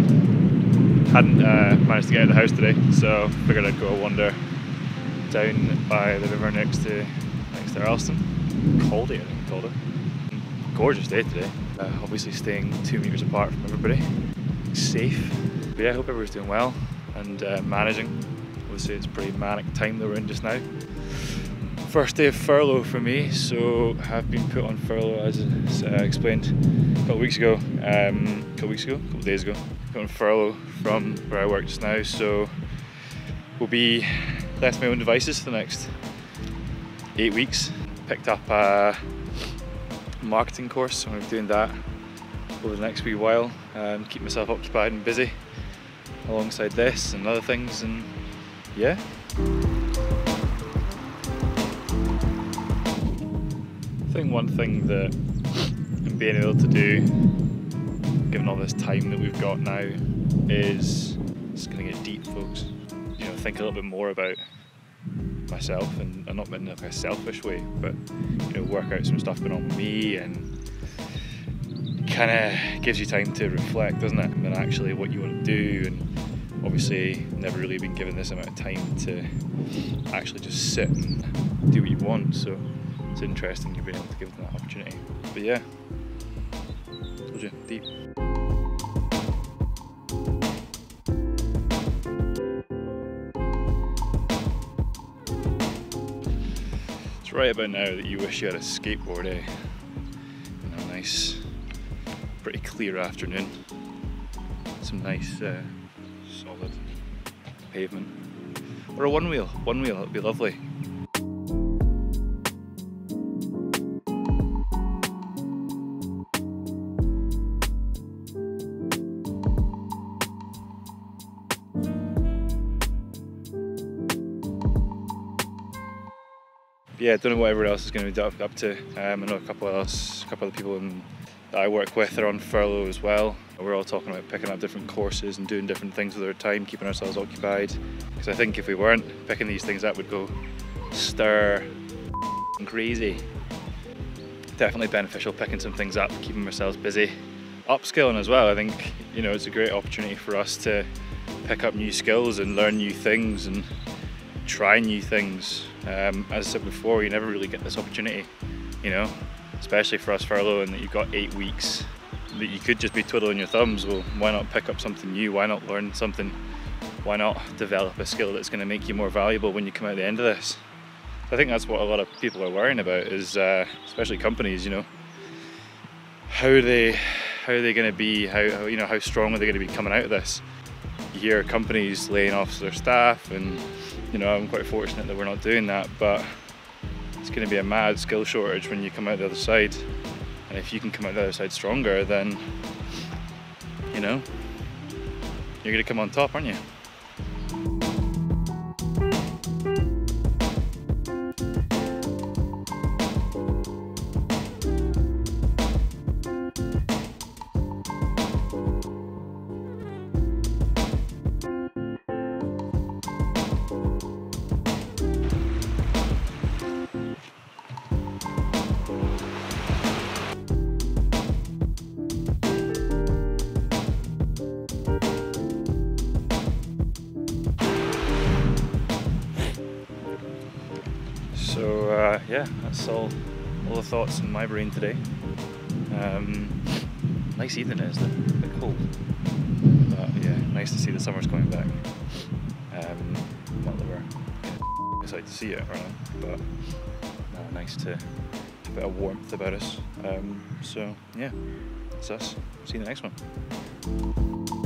hadn't uh, managed to get out of the house today, so figured I'd go a wander down by the river next to next to Earlston. Caldy, I think called it. Gorgeous day today. Uh, obviously staying two meters apart from everybody. Safe. But yeah, I hope everyone's doing well and uh, managing. Obviously it's pretty manic time that we're in just now. First day of furlough for me, so I've been put on furlough as uh, explained a couple of weeks ago. Um, a couple of weeks ago, a couple days ago. Put on furlough from where I work just now, so we'll be left my own devices for the next eight weeks. Picked up a marketing course, so I'm going to be doing that over the next wee while. Um, keep myself occupied and busy alongside this and other things, and yeah. I think one thing that being able to do, given all this time that we've got now, is it's going to get deep, folks. You know, think a little bit more about myself, and, and not in like a selfish way, but you know, work out some stuff going on with me, and kind of gives you time to reflect, doesn't it? And actually, what you want to do, and obviously, never really been given this amount of time to actually just sit and do what you want. So it's interesting you've been able to give them that opportunity. But yeah, told you, deep. It's right about now that you wish you had a skateboard, eh? And a nice, pretty clear afternoon. Some nice, uh, solid pavement. Or a one wheel, one wheel, it'd be lovely. Yeah, don't know what everyone else is going to be up to. Um, I know a couple of us, a couple of people in, that I work with are on furlough as well. We're all talking about picking up different courses and doing different things with our time, keeping ourselves occupied. Because I think if we weren't picking these things up, we'd go stir crazy. Definitely beneficial picking some things up, keeping ourselves busy. Upskilling as well, I think, you know, it's a great opportunity for us to pick up new skills and learn new things and try new things. Um, as I said before, you never really get this opportunity, you know, especially for us furlough and that you've got eight weeks that you could just be twiddling your thumbs. Well, why not pick up something new? Why not learn something? Why not develop a skill that's going to make you more valuable when you come out the end of this? I think that's what a lot of people are worrying about is, uh, especially companies, you know, how are they, how are they going to be? How, how you know how strong are they going to be coming out of this? You hear companies laying off their staff and you know, I'm quite fortunate that we're not doing that, but it's going to be a mad skill shortage when you come out the other side. And if you can come out the other side stronger, then, you know, you're going to come on top, aren't you? So uh, yeah, that's all, all the thoughts in my brain today. Um, nice evening, isn't it? Bit cold, but yeah, nice to see the summer's coming back. Um, not that we're excited to see it, right? but no, nice to a bit of warmth about us. Um, so yeah, that's us. See you in the next one.